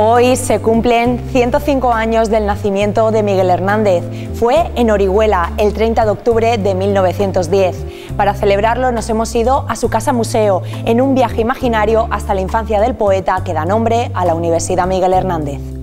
Hoy se cumplen 105 años del nacimiento de Miguel Hernández. Fue en Orihuela el 30 de octubre de 1910. Para celebrarlo nos hemos ido a su casa museo en un viaje imaginario hasta la infancia del poeta que da nombre a la Universidad Miguel Hernández.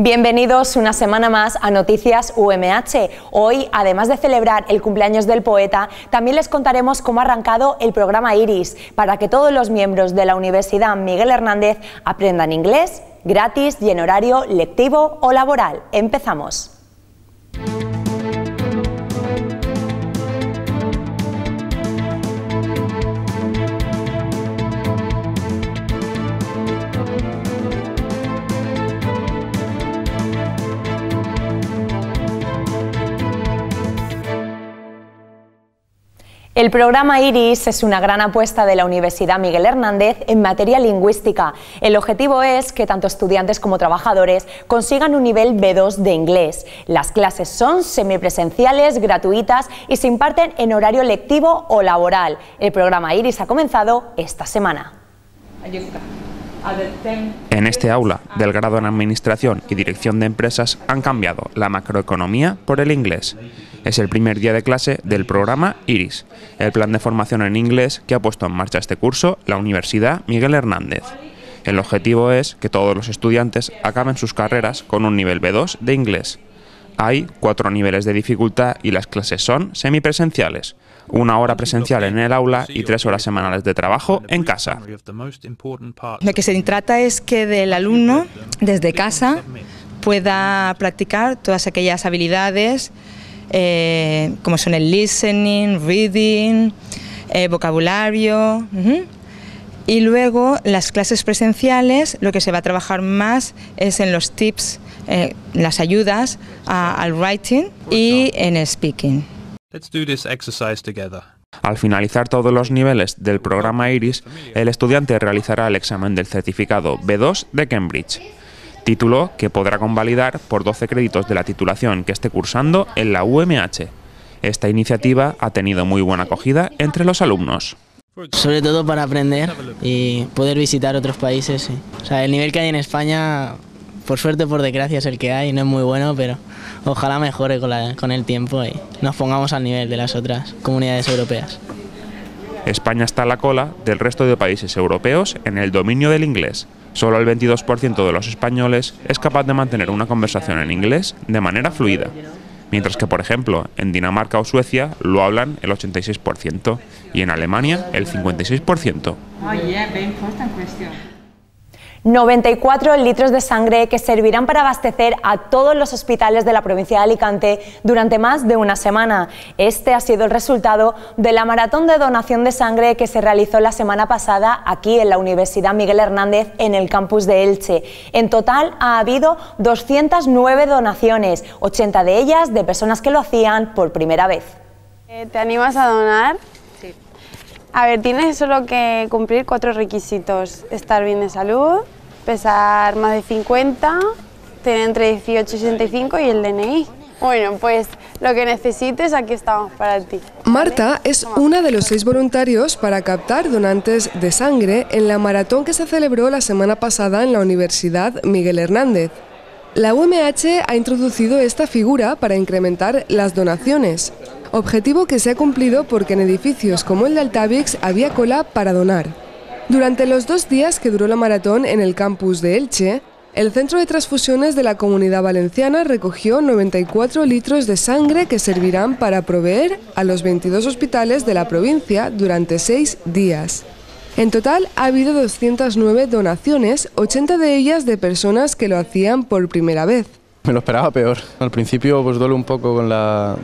Bienvenidos una semana más a Noticias UMH. Hoy, además de celebrar el cumpleaños del poeta, también les contaremos cómo ha arrancado el programa Iris para que todos los miembros de la Universidad Miguel Hernández aprendan inglés gratis y en horario lectivo o laboral. Empezamos. El programa IRIS es una gran apuesta de la Universidad Miguel Hernández en materia lingüística. El objetivo es que tanto estudiantes como trabajadores consigan un nivel B2 de inglés. Las clases son semipresenciales, gratuitas y se imparten en horario lectivo o laboral. El programa IRIS ha comenzado esta semana. En este aula del grado en Administración y Dirección de Empresas han cambiado la macroeconomía por el inglés. Es el primer día de clase del programa IRIS, el plan de formación en inglés que ha puesto en marcha este curso la Universidad Miguel Hernández. El objetivo es que todos los estudiantes acaben sus carreras con un nivel B2 de inglés. Hay cuatro niveles de dificultad y las clases son semipresenciales, una hora presencial en el aula y tres horas semanales de trabajo en casa. Lo que se trata es que del alumno, desde casa, pueda practicar todas aquellas habilidades eh, como son el listening, reading, eh, vocabulario. Y luego las clases presenciales, lo que se va a trabajar más es en los tips, eh, las ayudas al writing y en el speaking. Al finalizar todos los niveles del programa IRIS, el estudiante realizará el examen del certificado B2 de Cambridge título que podrá convalidar por 12 créditos de la titulación que esté cursando en la UMH. Esta iniciativa ha tenido muy buena acogida entre los alumnos. Sobre todo para aprender y poder visitar otros países. O sea, el nivel que hay en España, por suerte por desgracia es el que hay, no es muy bueno, pero ojalá mejore con, con el tiempo y nos pongamos al nivel de las otras comunidades europeas. España está a la cola del resto de países europeos en el dominio del inglés. Solo el 22% de los españoles es capaz de mantener una conversación en inglés de manera fluida, mientras que, por ejemplo, en Dinamarca o Suecia lo hablan el 86% y en Alemania el 56%. 94 litros de sangre que servirán para abastecer a todos los hospitales de la provincia de Alicante durante más de una semana. Este ha sido el resultado de la maratón de donación de sangre que se realizó la semana pasada aquí en la Universidad Miguel Hernández en el campus de Elche. En total ha habido 209 donaciones, 80 de ellas de personas que lo hacían por primera vez. Eh, ¿Te animas a donar? A ver, tienes solo que cumplir cuatro requisitos. Estar bien de salud, pesar más de 50, tener entre 18 y 65 y el DNI. Bueno, pues lo que necesites, aquí estamos para ti. Marta es una de los seis voluntarios para captar donantes de sangre en la maratón que se celebró la semana pasada en la Universidad Miguel Hernández. La UMH ha introducido esta figura para incrementar las donaciones. Objetivo que se ha cumplido porque en edificios como el de Altavix había cola para donar. Durante los dos días que duró la maratón en el campus de Elche, el Centro de Transfusiones de la Comunidad Valenciana recogió 94 litros de sangre que servirán para proveer a los 22 hospitales de la provincia durante seis días. En total ha habido 209 donaciones, 80 de ellas de personas que lo hacían por primera vez. Me lo esperaba peor. Al principio pues duele un poco con la,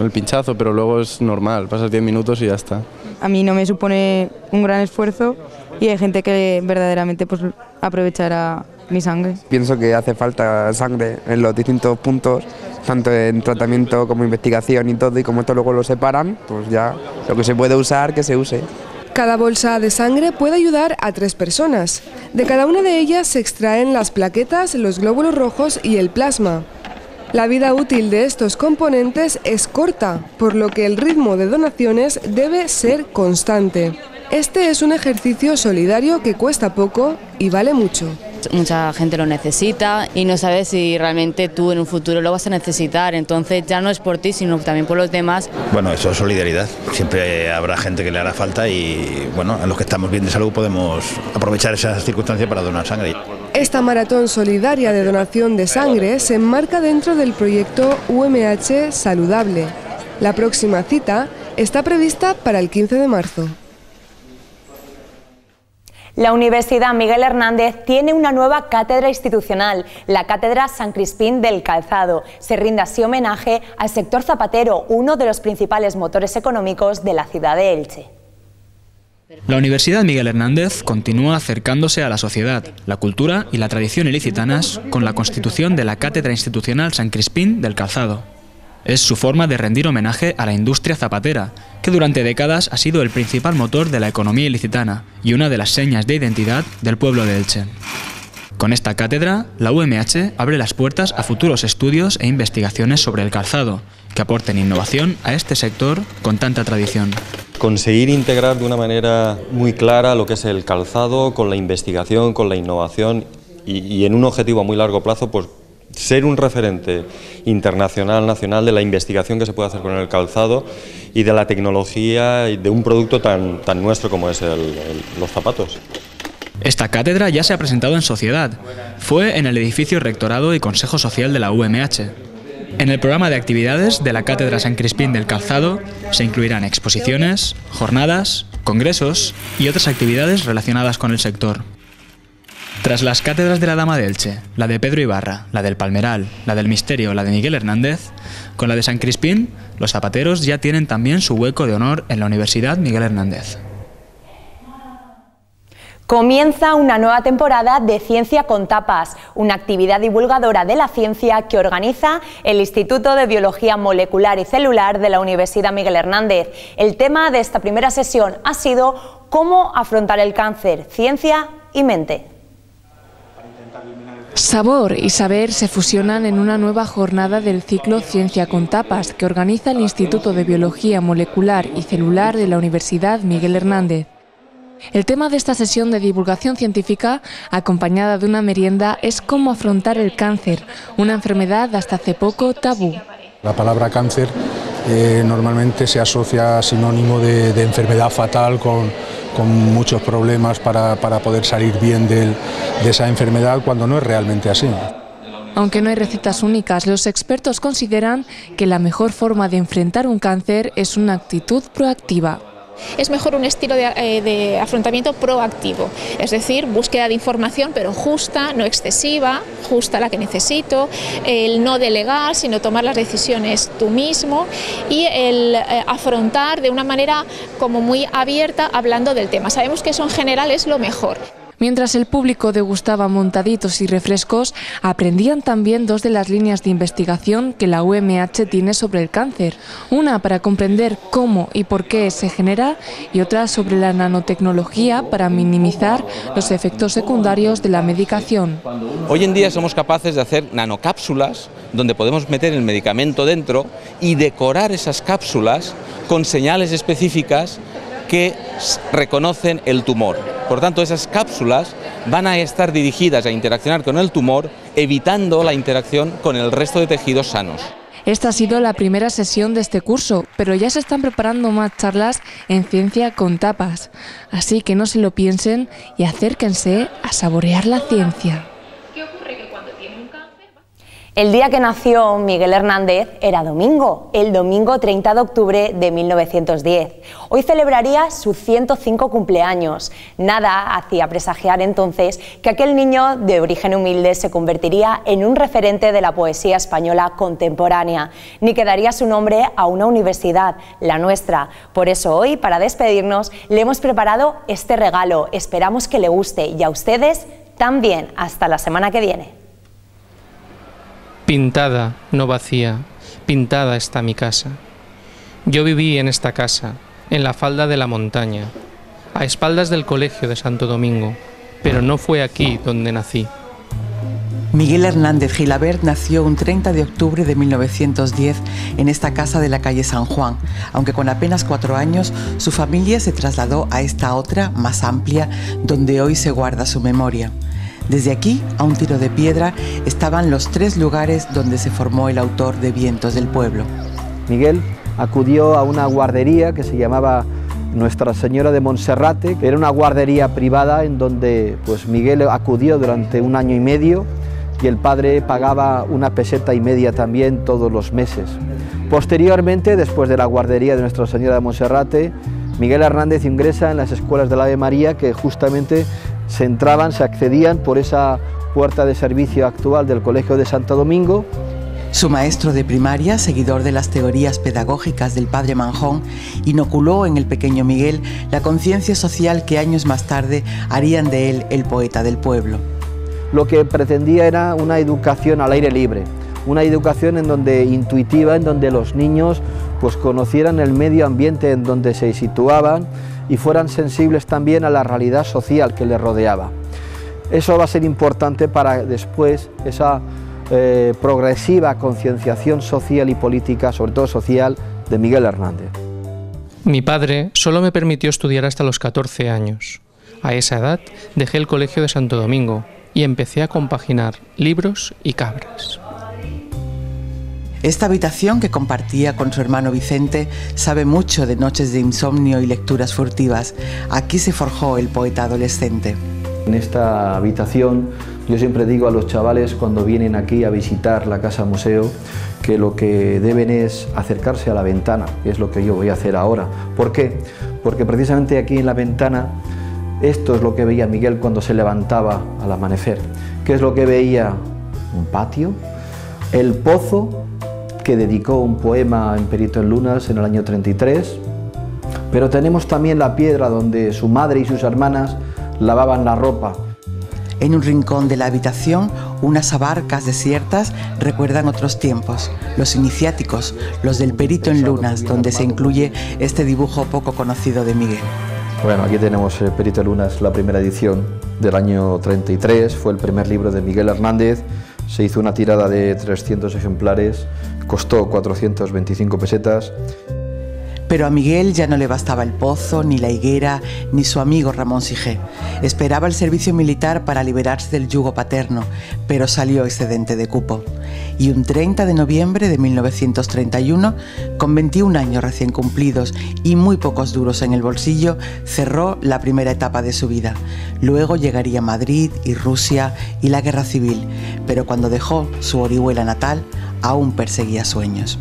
el pinchazo, pero luego es normal, pasas 10 minutos y ya está. A mí no me supone un gran esfuerzo y hay gente que verdaderamente pues, aprovechará mi sangre. Pienso que hace falta sangre en los distintos puntos, tanto en tratamiento como investigación y todo, y como esto luego lo separan, pues ya lo que se puede usar, que se use. Cada bolsa de sangre puede ayudar a tres personas. De cada una de ellas se extraen las plaquetas, los glóbulos rojos y el plasma. La vida útil de estos componentes es corta, por lo que el ritmo de donaciones debe ser constante. Este es un ejercicio solidario que cuesta poco y vale mucho. Mucha gente lo necesita y no sabes si realmente tú en un futuro lo vas a necesitar. Entonces ya no es por ti, sino también por los demás. Bueno, eso es solidaridad. Siempre habrá gente que le hará falta y bueno, a los que estamos bien de salud podemos aprovechar esas circunstancias para donar sangre. Esta maratón solidaria de donación de sangre se enmarca dentro del proyecto UMH Saludable. La próxima cita está prevista para el 15 de marzo. La Universidad Miguel Hernández tiene una nueva cátedra institucional, la Cátedra San Crispín del Calzado. Se rinde así homenaje al sector zapatero, uno de los principales motores económicos de la ciudad de Elche. La Universidad Miguel Hernández continúa acercándose a la sociedad, la cultura y la tradición ilicitanas con la constitución de la Cátedra Institucional San Crispín del Calzado. Es su forma de rendir homenaje a la industria zapatera, que durante décadas ha sido el principal motor de la economía ilicitana y una de las señas de identidad del pueblo de Elche. Con esta cátedra, la UMH abre las puertas a futuros estudios e investigaciones sobre el calzado, que aporten innovación a este sector con tanta tradición. Conseguir integrar de una manera muy clara lo que es el calzado con la investigación, con la innovación y, en un objetivo a muy largo plazo, pues ser un referente internacional, nacional de la investigación que se puede hacer con el calzado y de la tecnología y de un producto tan, tan nuestro como es el, los zapatos. Esta cátedra ya se ha presentado en sociedad. Fue en el edificio Rectorado y Consejo Social de la UMH. En el programa de actividades de la Cátedra San Crispín del Calzado se incluirán exposiciones, jornadas, congresos y otras actividades relacionadas con el sector. Tras las cátedras de la Dama de Elche, la de Pedro Ibarra, la del Palmeral, la del Misterio, la de Miguel Hernández, con la de San Crispín, los zapateros ya tienen también su hueco de honor en la Universidad Miguel Hernández. Comienza una nueva temporada de Ciencia con Tapas, una actividad divulgadora de la ciencia que organiza el Instituto de Biología Molecular y Celular de la Universidad Miguel Hernández. El tema de esta primera sesión ha sido cómo afrontar el cáncer, ciencia y mente. Sabor y saber se fusionan en una nueva jornada del ciclo Ciencia con Tapas que organiza el Instituto de Biología Molecular y Celular de la Universidad Miguel Hernández. El tema de esta sesión de divulgación científica, acompañada de una merienda, es cómo afrontar el cáncer, una enfermedad hasta hace poco tabú. La palabra cáncer eh, normalmente se asocia sinónimo de, de enfermedad fatal con, con muchos problemas para, para poder salir bien de esa enfermedad cuando no es realmente así. Aunque no hay recetas únicas, los expertos consideran que la mejor forma de enfrentar un cáncer es una actitud proactiva. Es mejor un estilo de, eh, de, afrontamiento proactivo, es decir, búsqueda de información pero justa, no excesiva, justa la que necesito, el no delegar, sino tomar las decisiones tú mismo y el eh, afrontar de una manera como muy abierta hablando del tema. Sabemos que eso en general es lo mejor. Mientras el público degustaba montaditos y refrescos, aprendían también dos de las líneas de investigación que la UMH tiene sobre el cáncer. Una para comprender cómo y por qué se genera y otra sobre la nanotecnología para minimizar los efectos secundarios de la medicación. Hoy en día somos capaces de hacer nanocápsulas donde podemos meter el medicamento dentro y decorar esas cápsulas con señales específicas que reconocen el tumor. Por tanto, esas cápsulas van a estar dirigidas a interaccionar con el tumor, evitando la interacción con el resto de tejidos sanos. Esta ha sido la primera sesión de este curso, pero ya se están preparando más charlas en ciencia con tapas. Así que no se lo piensen y acérquense a saborear la ciencia. El día que nació Miguel Hernández era domingo, el domingo 30 de octubre de 1910. Hoy celebraría su 105 cumpleaños. Nada hacía presagiar entonces que aquel niño de origen humilde se convertiría en un referente de la poesía española contemporánea, ni que daría su nombre a una universidad, la nuestra. Por eso hoy, para despedirnos, le hemos preparado este regalo. Esperamos que le guste y a ustedes también. Hasta la semana que viene. Pintada, no vacía, pintada está mi casa. Yo viví en esta casa, en la falda de la montaña, a espaldas del colegio de Santo Domingo, pero no fue aquí donde nací. Miguel Hernández Gilabert nació un 30 de octubre de 1910 en esta casa de la calle San Juan, aunque con apenas cuatro años su familia se trasladó a esta otra más amplia donde hoy se guarda su memoria. Desde aquí, a un tiro de piedra, estaban los tres lugares donde se formó el autor de Vientos del Pueblo. Miguel acudió a una guardería que se llamaba Nuestra Señora de Monserrate, que era una guardería privada en donde pues, Miguel acudió durante un año y medio y el padre pagaba una peseta y media también todos los meses. Posteriormente, después de la guardería de Nuestra Señora de Monserrate, Miguel Hernández ingresa en las escuelas de la Ave María que justamente se entraban, se accedían por esa puerta de servicio actual del Colegio de Santo Domingo su maestro de primaria, seguidor de las teorías pedagógicas del padre Manjón, inoculó en el pequeño Miguel la conciencia social que años más tarde harían de él el poeta del pueblo. Lo que pretendía era una educación al aire libre, una educación en donde intuitiva, en donde los niños pues conocieran el medio ambiente en donde se situaban y fueran sensibles también a la realidad social que les rodeaba. Eso va a ser importante para después esa eh, progresiva concienciación social y política, sobre todo social, de Miguel Hernández. Mi padre solo me permitió estudiar hasta los 14 años. A esa edad dejé el colegio de Santo Domingo y empecé a compaginar libros y cabras. Esta habitación que compartía con su hermano Vicente sabe mucho de noches de insomnio y lecturas furtivas. Aquí se forjó el poeta adolescente. En esta habitación yo siempre digo a los chavales cuando vienen aquí a visitar la casa museo que lo que deben es acercarse a la ventana, que es lo que yo voy a hacer ahora. ¿Por qué? Porque precisamente aquí en la ventana esto es lo que veía Miguel cuando se levantaba al amanecer. ¿Qué es lo que veía? Un patio, el pozo que dedicó un poema en Perito en Lunas en el año 33, pero tenemos también la piedra donde su madre y sus hermanas lavaban la ropa en un rincón de la habitación, unas abarcas desiertas recuerdan otros tiempos, los iniciáticos, los del perito en lunas, donde se incluye este dibujo poco conocido de Miguel. Bueno, aquí tenemos el Perito en Lunas, la primera edición del año 33, fue el primer libro de Miguel Hernández, se hizo una tirada de 300 ejemplares, costó 425 pesetas pero a Miguel ya no le bastaba el pozo, ni la higuera, ni su amigo Ramón Sigé. Esperaba el servicio militar para liberarse del yugo paterno, pero salió excedente de cupo. Y un 30 de noviembre de 1931, con 21 años recién cumplidos y muy pocos duros en el bolsillo, cerró la primera etapa de su vida. Luego llegaría Madrid y Rusia y la guerra civil, pero cuando dejó su Orihuela natal, aún perseguía sueños.